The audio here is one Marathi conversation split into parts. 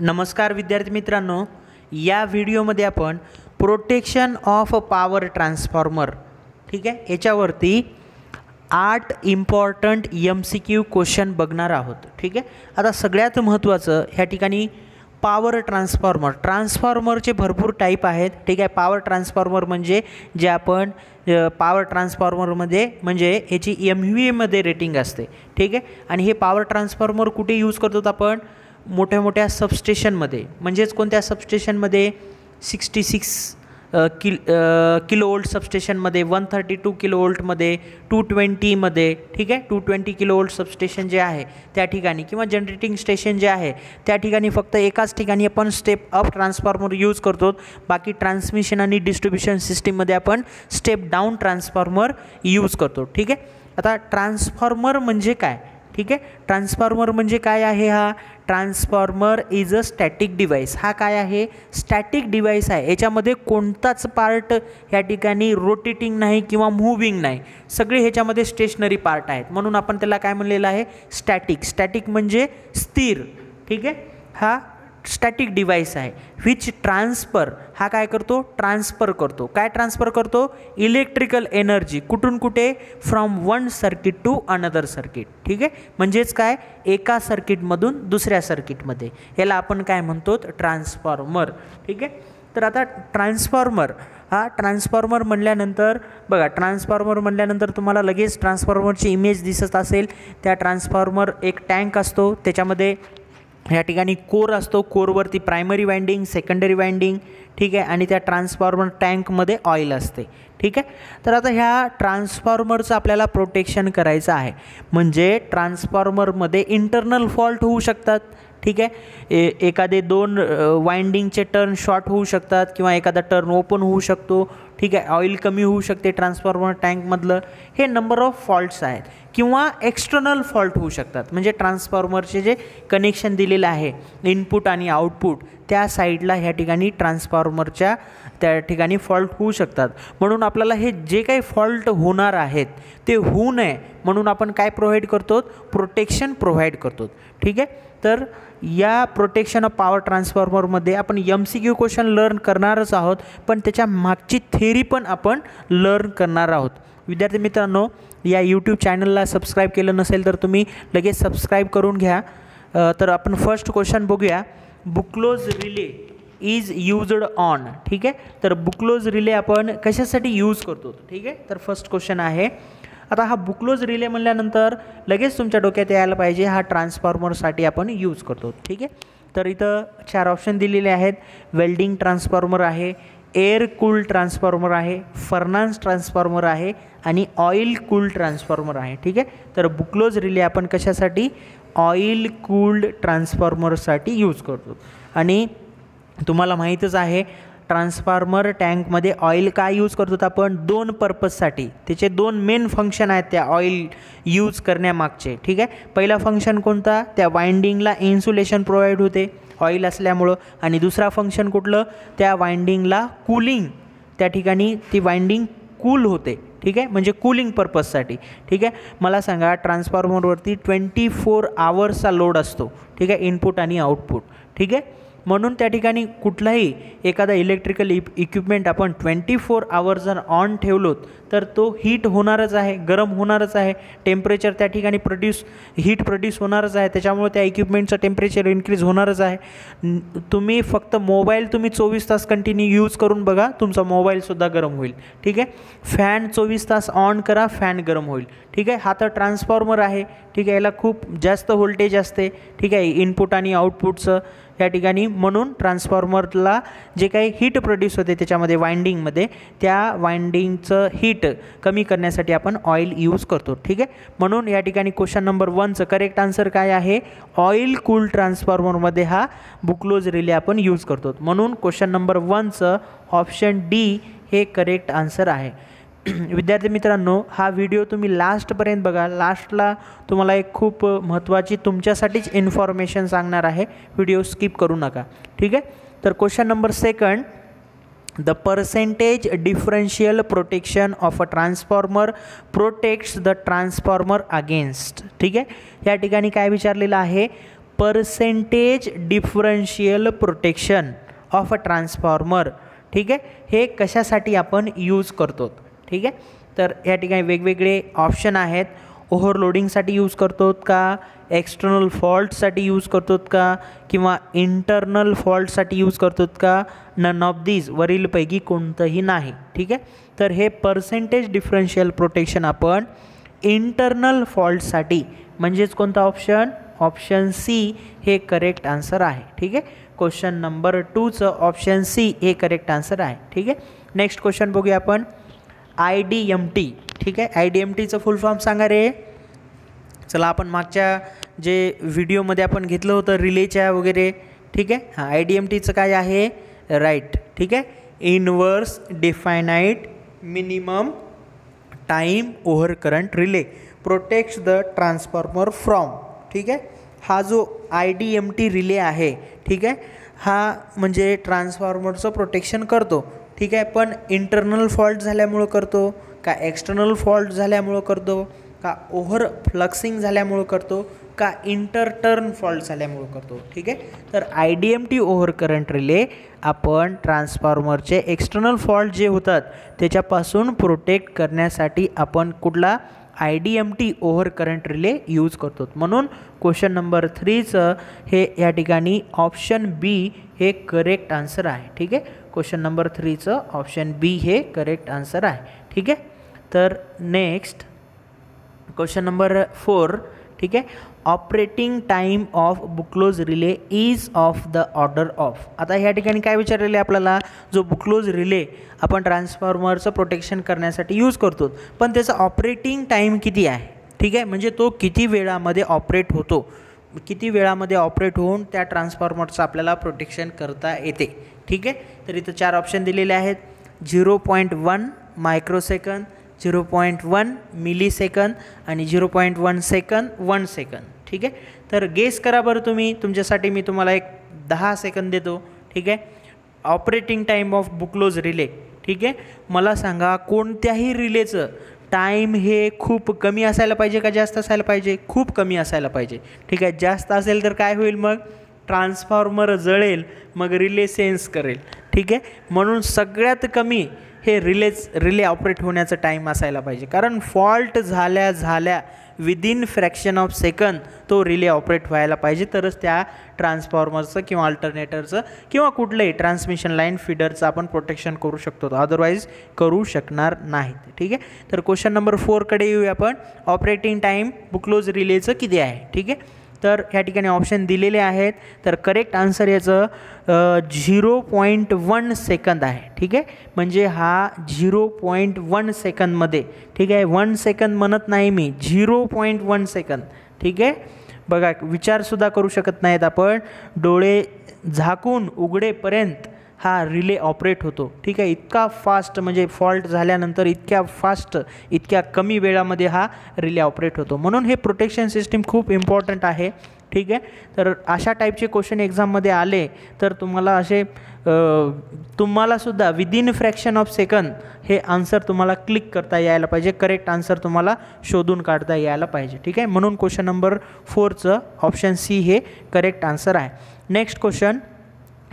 नमस्कार विद्यार्थी मित्रांनो या व्हिडिओमध्ये आपण प्रोटेक्शन ऑफ पॉवर ट्रान्सफॉर्मर ठीक आहे? याच्यावरती आठ important M C Q question बघणार आहोत ठीक आहे? आता सगळ्यात महत्त्वाचं ह्या ठिकाणी पॉवर ट्रान्सफॉर्मर ट्रान्सफॉर्मरचे भरपूर टाईप आहेत ठीक आहे? पॉवर ट्रान्सफॉर्मर म्हणजे जे आपण पॉवर ट्रान्सफॉर्मरमध्ये म्हणजे याची एम व्ही एमध्ये रेटिंग असते ठीक आहे? आणि हे पॉवर ट्रान्सफॉर्मर कुठे यूज करतो आपण? मोठ्या मोठ्या सबस्टेशनमध्ये म्हणजेच कोणत्या सबस्टेशनमध्ये sixty six kil kilo volt सबस्टेशनमध्ये one thirty two kilo ओल्टमध्ये टू ट्वेंटीमध्ये ठीक आहे? Two twenty kilo volt substation जे आहे त्या ठिकाणी किंवा जनरेटिंग स्टेशन जे आहे त्या ठिकाणी फक्त एकाच ठिकाणी आपण स्टेप अप ट्रान्सफॉर्मर यूज करतो. बाकी ट्रान्समिशन आणि डिस्ट्रीब्युशन सिस्टीममध्ये आपण स्टेप डाऊन ट्रान्सफॉर्मर यूज करतो ठीक आहे? आता ट्रान्सफॉर्मर म्हणजे काय? ठीक आहे? ट्रान्सफॉर्मर म्हणजे काय आहे हा? Transformer is a static device हा काय आहे? स्टॅटिक डिव्हाइस आहे. याच्यामध्ये कोणताच पार्ट ह्या ठिकाणी रोटेटिंग नाही किंवा मूव्हिंग नाही. सगळे ह्याच्यामध्ये स्टेशनरी पार्ट आहेत. म्हणून आपण त्याला काय म्हणलेलं आहे? स्टॅटिक स्टॅटिक म्हणजे स्थिर. ठीक आहे? हा? स्टॅटिक डिव्हाइस आहे. विच ट्रान्सफर हा काय करतो? ट्रान्सफर करतो. काय ट्रान्सफर करतो? इलेक्ट्रिकल एनर्जी कुठून कुठे? From one circuit to another circuit ठीक आहे? म्हणजेच काय? एका सर्किटमधून दुसऱ्या सर्किटमध्ये याला आपण काय म्हणतो? ट्रान्सफॉर्मर ठीक आहे? तर आता ट्रान्सफॉर्मर हा ट्रान्सफॉर्मर म्हणल्यानंतर बघा ट्रान्सफॉर्मर म्हणल्यानंतर तुम्हाला लगेच ट्रान्सफॉर्मरची इमेज दिसत असेल. त्या ट्रान्सफॉर्मर एक टँक असतो. त्याच्यामध्ये या ठिकाणी कोर असतो. कोरवरती प्रायमरी वाइंडिंग सेकंडरी वाइंडिंग ठीक आहे? आणि त्या ट्रान्सफॉर्मर टँकमध्ये ऑइल असते. ठीक आहे? तर आता ह्या ट्रान्सफॉर्मरचं आपल्याला प्रोटेक्शन करायचं आहे. म्हणजे ट्रान्सफॉर्मरमध्ये इंटरनल फॉल्ट होऊ शकतात. ठीक आहे? ए एखादे दोन वाइंडिंगचे टर्न शॉर्ट होऊ शकतात किंवा एखादा टर्न ओपन होऊ शकतो. ठीक आहे ऑइल कमी होऊ शकते ट्रान्सफॉर्मर टँकमधलं हे नंबर ऑफ फॉल्ट्स आहेत. किंवा एक्सटर्नल फॉल्ट होऊ शकतात. म्हणजे ट्रान्सफॉर्मरचे जे कनेक्शन दिलेलं आहे इनपुट आणि आउटपुट त्या साईडला ह्या ठिकाणी ट्रान्सफॉर्मरच्या त्या ठिकाणी फॉल्ट होऊ शकतात. म्हणून आपल्याला हे जे काही फॉल्ट होणार आहेत ते होऊ नये. म्हणून आपण काय प्रोव्हाइड करतो? प्रोटेक्शन प्रोव्हाइड करतो. ठीक आहे? तर या प्रोटेक्शन ऑफ पॉवर ट्रान्सफॉर्मरमध्ये आपण M C Q question learn करणारच आहोत पण त्याच्या मागची थेरी पण आपण लर्न करणार आहोत. विद्यार्थी मित्रांनो या यूट्यूब चॅनलला सबस्क्राईब केलं नसेल तर तुम्ही लगेच सबस्क्राईब करून घ्या. तर आपण फर्स्ट क्वेश्चन बघूया. Buchholz relay is used on ठीक आहे? तर बुकलोज रिले आपण कशासाठी यूज करतो? ठीक आहे? तर फर्स्ट क्वेश्चन आहे आता हा बुकलोज रिले म्हणल्यानंतर लगेच तुमच्या डोक्यात यायला पाहिजे. हा ट्रान्सफॉर्मरसाठी आपण यूज करतो. ठीक आहे? तर इथं चार ऑप्शन दिलेले आहेत. वेल्डिंग ट्रान्सफॉर्मर आहे एअर कूल ट्रान्सफॉर्मर आहे फर्नान्स ट्रान्सफॉर्मर आहे आणि ऑइल कूल ट्रान्सफॉर्मर आहे. ठीक आहे? तर बुकलोज रिले आपण कशासाठी? ऑइल कूल्ड ट्रान्सफॉर्मरसाठी यूज करतो. आणि तुम्हाला माहीतच आहे ट्रान्सफॉर्मर टँकमध्ये ऑइल काय यूज करतो आपण दोन पर्पजसाठी. त्याचे दोन मेन फंक्शन आहेत त्या ऑइल यूज करण्यामागचे. ठीक आहे? पहिला फंक्शन कोणता? त्या वाइंडिंगला इन्सुलेशन प्रोव्हाइड होते ऑइल असल्यामुळं. आणि दुसरा फंक्शन कुठलं? त्या वाइंडिंगला कूलिंग. त्या ठिकाणी ती वाइंडिंग कूल होते. ठीक आहे? म्हणजे कूलिंग पर्पजसाठी. ठीक आहे? मला सांगा ट्रान्सफॉर्मरवरती ट्वेंटी फोर आवर्सचा लोड असतो. ठीक आहे? इनपुट आणि आउटपुट. ठीक आहे? म्हणून त्या ठिकाणी कुठलाही एखादा इलेक्ट्रिकल इप इक्विपमेंट आपण ट्वेंटी फोर आवर जर ऑन ठेवलोत तर तो हीट होणारच आहे गरम होणारच आहे. टेम्परेचर त्या ठिकाणी प्रोड्यूस हीट प्रोड्यूस होणारच आहे. त्याच्यामुळे त्या इक्विपमेंटचं टेम्परेचर इन्क्रीज होणारच आहे. तुम्ही फक्त मोबाईल तुम्ही चोवीस तास कंटिन्यू यूज करून बघा तुमचा मोबाईलसुद्धा गरम होईल. ठीक आहे? फॅन चोवीस तास ऑन करा फॅन गरम होईल. ठीक आहे? हा तर ट्रान्सफॉर्मर आहे. ठीक आहे? याला खूप जास्त व्होल्टेज असते. ठीक आहे? इनपुट आणि आउटपुटचं या ठिकाणी. म्हणून ट्रान्सफॉर्मरला जे काही हीट प्रोड्यूस होते त्याच्यामध्ये वाइंडिंगमध्ये त्या वाइंडिंगचं हीट कमी करण्यासाठी आपण ऑइल यूज करतो. ठीक आहे? म्हणून या ठिकाणी क्वेश्चन नंबर वनचं करेक्ट आन्सर काय आहे? ऑइल कूल ट्रान्सफॉर्मरमध्ये हा बुकलोज रिले आपण यूज करतो. म्हणून क्वेश्चन नंबर वनचं ऑप्शन डी हे करेक्ट आन्सर आहे. विद्यार्थी मित्रांनो हा व्हिडिओ तुम्ही लास्टपर्यंत बघा. लास्टला तुम्हाला एक खूप महत्त्वाची तुमच्यासाठीच इन्फॉर्मेशन सांगणार आहे. व्हिडिओ स्किप करू नका. ठीक आहे? तर question number second the percentage differential protection of a transformer protects the transformer against ठीक आहे? या ठिकाणी काय विचारलेलं आहे? Percentage differential protection of a transformer ठीक आहे? हे कशासाठी आपण यूज करतो? ठीक आहे? तर या ठिकाणी वेगवेगळे ऑप्शन आहेत. ओव्हरलोडिंगसाठी यूज करतो का? एक्सटर्नल फॉल्टसाठी यूज करतो का? किंवा इंटरनल फॉल्टसाठी यूज करतो का? नन ऑफ दीज वरीलपैकी कोणतंही नाही. ठीक आहे? तर हे पर्सेंटेज डिफरन्शियल प्रोटेक्शन आपण इंटरनल फॉल्टसाठी म्हणजेच कोणता ऑप्शन ऑप्शन सी हे करेक्ट आन्सर आहे. ठीक आहे? क्वेश्चन नंबर टूचं ऑप्शन सी हे करेक्ट आन्सर आहे. ठीक आहे? नेक्स्ट क्वेश्चन बघूया आपण. I D M T. ठीक आहे? आय डी एम टीचं फुल फॉर्म सांगा रे. चला आपण मागच्या जे व्हिडिओमध्ये आपण घेतलं होतं रिलेच्या वगैरे ठीक आहे? हां आय डी एम टीचं काय आहे? राईट ठीक आहे? Inverse definite minimum time over current relay protects the transformer from ठीक आहे? हा जो I D M T relay आहे ठीक आहे? हा म्हणजे ट्रान्सफॉर्मरचं प्रोटेक्शन करतो. ठीक आहे पण इंटरनल फॉल्ट झाल्यामुळं करतो का एक्सटर्नल फॉल्ट झाल्यामुळं करतो? का ओव्हर फ्लक्सिंग झाल्यामुळं करतो? का इंटरटर्न फॉल्ट झाल्यामुळं करतो? ठीक आहे तर I D M T over current relay आपण ट्रान्सफॉर्मरचे एक्सटर्नल फॉल्ट जे होतात त्याच्यापासून प्रोटेक्ट करण्यासाठी आपण कुठला I D M T over current relay use करतो. म्हणून क्वेश्चन नंबर थ्रीचं हे या ठिकाणी ऑप्शन बी हे करेक्ट आन्सर आहे. ठीक आहे क्वेश्चन नंबर थ्रीचं ऑप्शन बी हे करेक्ट आन्सर आहे. ठीक आहे? तर नेक्स्ट क्वेश्चन नंबर फोर ठीक आहे? Operating time of Buchholz relay is of the order of. आता ह्या ठिकाणी काय विचारलेलं आहे आपल्याला? जो बुक्लोज रिले आपण ट्रान्सफॉर्मरचं प्रोटेक्शन करण्यासाठी यूज करतो पण त्याचा ऑपरेटिंग टाईम किती आहे? ठीक आहे? म्हणजे तो किती वेळामध्ये ऑपरेट होतो? किती वेळामध्ये ऑपरेट होऊन त्या ट्रान्सफॉर्मरचं आपल्याला प्रोटेक्शन करता येते. ठीक आहे? तर इथं चार ऑप्शन दिलेले आहेत. Zero point one microsecond zero point one millisecond आणि zero point one second one second ठीक आहे? तर गेस करा बरं तुम्ही. तुमच्यासाठी मी तुम्हाला एक दहा सेकंद देतो. ठीक आहे? Operating time of Buchholz relay ठीक आहे? मला सांगा कोणत्याही रिलेचं टाईम हे खूप कमी असायला पाहिजे का जास्त असायला पाहिजे? खूप कमी असायला पाहिजे. ठीक आहे जास्त असेल तर काय होईल मग? ट्रान्सफॉर्मर जळेल मग रिले सेन्स करेल. ठीक आहे? म्हणून सगळ्यात कमी हे रिलेच रिले ऑपरेट होण्याचं टाईम असायला पाहिजे. कारण फॉल्ट झाल्या झाल्या विदिन फ्रॅक्शन ऑफ सेकंद तो रिले ऑपरेट व्हायला पाहिजे. तरच त्या ट्रान्सफॉर्मरचं किंवा अल्टरनेटरचं किंवा कुठलंही ट्रान्समिशन लाईन फिडरचं आपण प्रोटेक्शन करू शकतो. अदरवाईज करू शकणार नाहीत. ठीक आहे? तर क्वेश्चन नंबर फोरकडे येऊया आपण. ऑपरेटिंग टाईम बुक्लोज रिलेचं किती आहे? ठीक आहे? तर ह्या ठिकाणी ऑप्शन दिलेले आहेत. तर करेक्ट आन्सर याचं झिरो पॉईंट वन सेकंद आहे. ठीक आहे? म्हणजे हा झिरो पॉईंट वन सेकंदमध्ये ठीक आहे? वन सेकंद म्हणत नाही मी. झिरो पॉईंट वन सेकंद ठीक आहे? बघा विचारसुद्धा करू शकत नाहीत आपण. डोळे झाकून उघडेपर्यंत हा रिले ऑपरेट होतो. ठीक आहे? इतका फास्ट म्हणजे फॉल्ट झाल्यानंतर इतक्या फास्ट इतक्या कमी वेळामध्ये हा रिले ऑपरेट होतो. म्हणून हे प्रोटेक्शन सिस्टीम खूप इम्पॉर्टंट आहे. ठीक आहे? तर अशा टाईपचे क्वेश्चन एक्झाममध्ये आले तर तुम्हाला असे तुम्हालासुद्धा विदिन फ्रॅक्शन ऑफ सेकंद हे आन्सर तुम्हाला क्लिक करता यायला पाहिजे. करेक्ट आन्सर तुम्हाला शोधून काढता यायला पाहिजे. ठीक आहे? म्हणून क्वेश्चन नंबर फोरचं ऑप्शन सी हे करेक्ट आन्सर आहे. Next question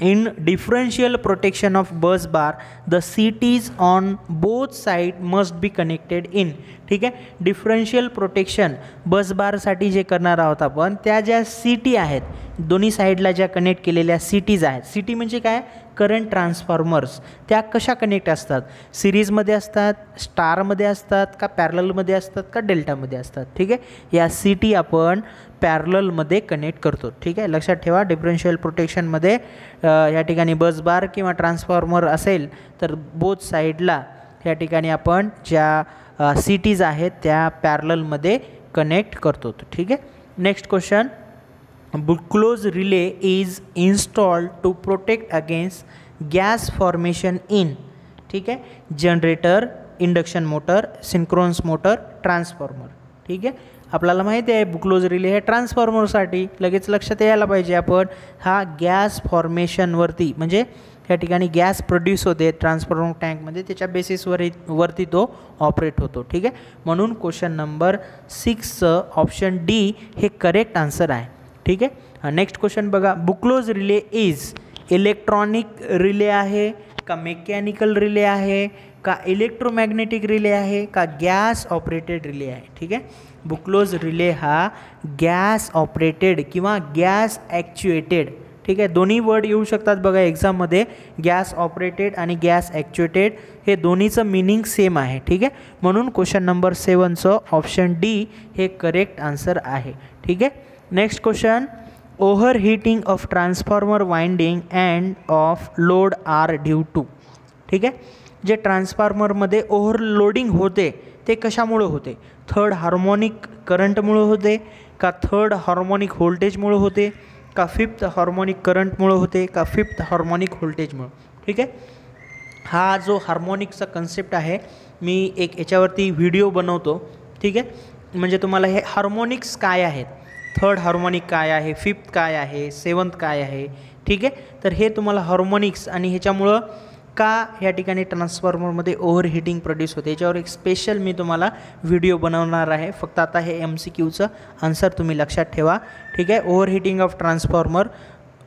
in differential protection of bus bar the CTs on both side must be connected in. ठीक आहे? डिफरन्शियल प्रोटेक्शन बस बारसाठी जे करणार आहोत आपण त्या ज्या सिटी आहेत दोन्ही साईडला ज्या कनेक्ट केलेल्या सिटीज आहेत सिटी म्हणजे काय? करंट ट्रान्सफॉर्मर्स त्या कशा कनेक्ट असतात? सिरीजमध्ये असतात स्टारमध्ये असतात का पॅरलमध्ये असतात का डेल्टामध्ये असतात? ठीक आहे? या सिटी आपण पॅरलमध्ये कनेक्ट करतो. ठीक आहे? लक्षात ठेवा डिफरन्शियल प्रोटेक्शनमध्ये या ठिकाणी बस बार किंवा ट्रान्सफॉर्मर असेल तर बोथ साईडला या ठिकाणी आपण ज्या सिटीज आहेत त्या पॅरललमध्ये कनेक्ट करतो. ठीक आहे? Next question Buchholz relay is installed to protect against gas formation in ठीक आहे? Generator induction motor synchronous motor transformer ठीक आहे? आपल्याला माहिती आहे बुक्लोज रिले हे ट्रान्सफॉर्मरसाठी लगेच लक्षात यायला पाहिजे. आपण हा गॅस फॉर्मेशनवरती म्हणजे या ठिकाणी गॅस प्रोड्यूस होते ट्रान्सफॉर्मर टँकमध्ये त्याच्या बेसिसवर वरती तो ऑपरेट होतो. ठीक आहे? म्हणून क्वेश्चन नंबर सिक्सचं ऑप्शन डी हे करेक्ट आन्सर आहे. ठीक आहे? नेक्स्ट क्वेश्चन बघा Buchholz relay is electronic relay आहे का मेकॅनिकल रिले आहे? का इलेक्ट्रोमॅग्नेटिक रिले आहे का गॅस ऑपरेटेड रिले आहे ठीक आहे? बुक्लोज रिले हा गॅस ऑपरेटेड किंवा गॅस ॲक्च्युएटेड ठीक आहे? दोन्ही वर्ड येऊ शकतात बघा एक्झाममध्ये गॅस ऑपरेटेड आणि गॅस ॲक्च्युएटेड हे दोन्हीचं मिनिंग सेम आहे ठीक आहे? म्हणून क्वेश्चन नंबर सेवनचं ऑप्शन डी हे करेक्ट आन्सर आहे ठीक आहे? Next question overheating of transformer winding and of load are due to ठीक आहे? जे ट्रान्सफॉर्मरमध्ये ओव्हरलोडिंग होते ते कशामुळं होते? थर्ड हार्मोनिक करंटमुळं होते का थर्ड हार्मोनिक व्होल्टेजमुळं होते का फिफ्थ हार्मोनिक करंटमुळं होते का फिफ्थ हार्मोनिक व्होल्टेजमुळं? ठीक आहे? हा जो हार्मोनिकचा कन्सेप्ट आहे मी एक याच्यावरती व्हिडिओ बनवतो. ठीक आहे? म्हणजे तुम्हाला हे हार्मोनिक्स काय आहेत? थर्ड हार्मोनिक काय आहे? फिफ्थ काय आहे? सेवन्थ काय आहे? ठीक आहे? तर हे तुम्हाला हार्मोनिक्स आणि ह्याच्यामुळं का या ठिकाणी ट्रान्सफॉर्मरमध्ये ओव्हर हिटिंग प्रोड्यूस होते. याच्यावर एक स्पेशल मी तुम्हाला व्हिडिओ बनवणार आहे. फक्त आता हे एम सी क्यूचं आन्सर तुम्ही लक्षात ठेवा. ठीक आहे? Overheating of transformer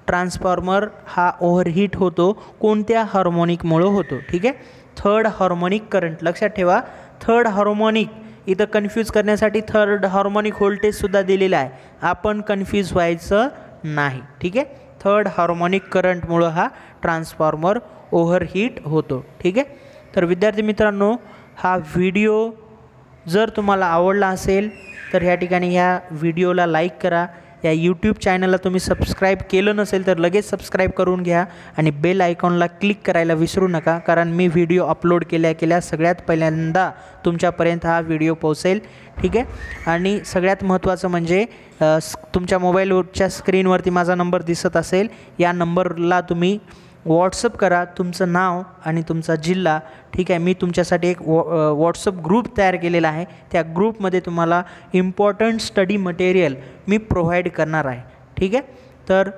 transformer हा ओव्हरहीट होतो. कोणत्या हार्मोनिकमुळं होतो? ठीक आहे? थर्ड हार्मोनिक करंट लक्षात ठेवा. थर्ड हार्मोनिक इथं कन्फ्यूज करण्यासाठी थर्ड हार्मोनिक व्होल्टेजसुद्धा दिलेलं आहे. आपण कन्फ्यूज व्हायचं नाही. ठीक आहे? थर्ड हार्मोनिक करंटमुळं हा ट्रान्सफॉर्मर ओव्हरहीट होतो. ठीक आहे? तर विद्यार्थी मित्रांनो हा व्हिडिओ जर तुम्हाला आवडला असेल तर ह्या ठिकाणी ह्या व्हिडिओला लाईक करा. या यूट्यूब चॅनलला तुम्ही सबस्क्राईब केलं नसेल तर लगेच सबस्क्राईब करून घ्या आणि बेल आयकॉनला क्लिक करायला विसरू नका कारण मी व्हिडिओ अपलोड केल्या केल्या सगळ्यात पहिल्यांदा तुमच्यापर्यंत हा व्हिडिओ पोहोचेल. ठीक आहे? आणि सगळ्यात महत्त्वाचं म्हणजे तुमच्या मोबाईलवरच्या स्क्रीनवरती माझा नंबर दिसत असेल. या नंबरला तुम्ही व्हॉट्सअप करा तुमचं नाव आणि तुमचा जिल्हा. ठीक आहे मी तुमच्यासाठी एक वॉ व्हॉट्सअप ग्रुप तयार केलेला आहे. त्या ग्रुपमध्ये तुम्हाला इम्पॉर्टंट स्टडी मटेरियल मी प्रोव्हाइड करणार आहे. ठीक आहे? तर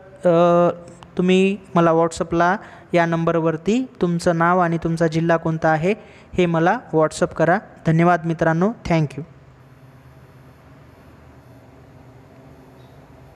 तुम्ही मला व्हॉट्सअपला या नंबरवरती तुमचं नाव आणि तुमचा जिल्हा कोणता आहे हे मला व्हॉट्सअप करा. धन्यवाद मित्रांनो. थँक्यू